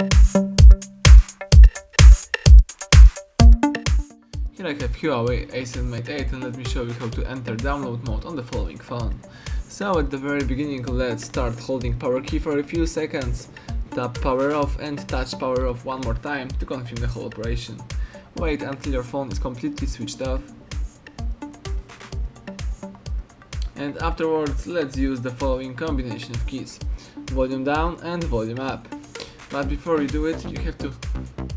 Here I have Huawei A7 8 and let me show you how to enter download mode on the following phone. So at the very beginning let's start holding power key for a few seconds, tap power off and touch power off one more time to confirm the whole operation. Wait until your phone is completely switched off. And afterwards let's use the following combination of keys, volume down and volume up. But before you do it you have to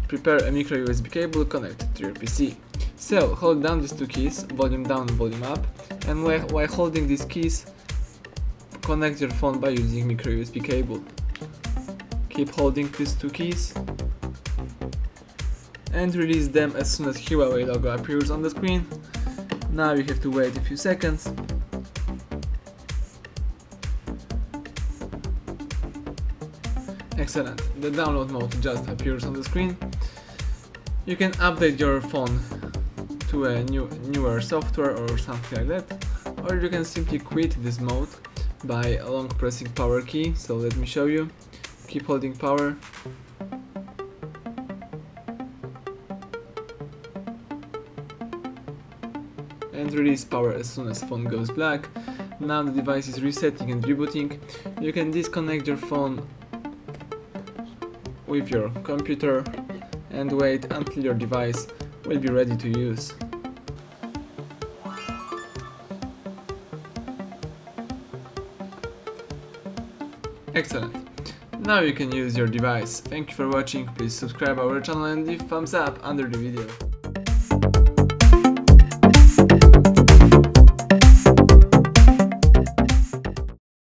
prepare a micro USB cable connected to your PC. So hold down these two keys, volume down and volume up, and while, holding these keys, connect your phone by using micro USB cable. Keep holding these two keys and release them as soon as Huawei logo appears on the screen. Now you have to wait a few seconds. Excellent, the download mode just appears on the screen. You can update your phone to a new newer software or something like that. Or you can simply quit this mode by long pressing power key. So let me show you. Keep holding power. And release power as soon as phone goes black. Now the device is resetting and rebooting. You can disconnect your phone with your computer and wait until your device will be ready to use. Excellent. Now you can use your device. Thank you for watching, please subscribe our channel and leave thumbs up under the video.